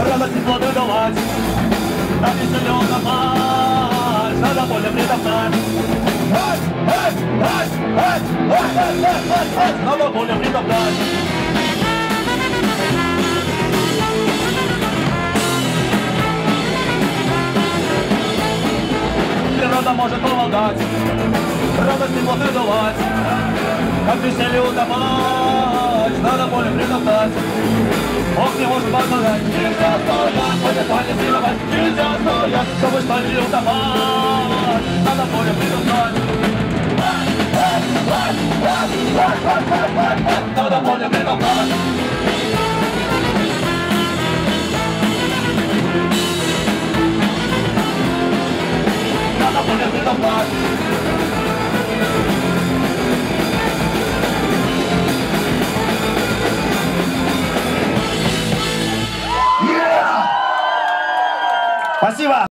радость и плоды давать. На веселе утопать, надо поле эй, эй, эй, эй, эй, эй, эй, надо поле притоптать. Природа может помогать, радость и плоды давать. Как веселье утопать, надо поле притоптать. Ох, не может помогать, нельзя стоять, будет палец силовать, нельзя стоять, чтобы стали утопать, надо поле притоптать. Надо поле притоптать. Надо поле притоптать. Спасибо.